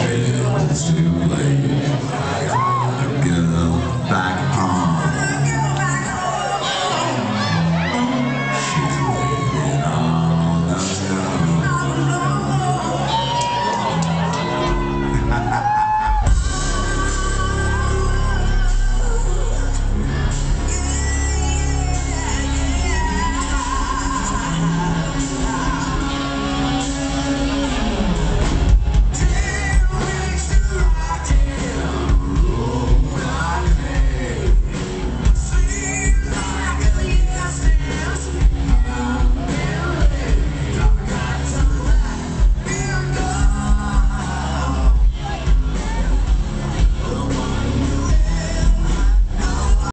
It's too late.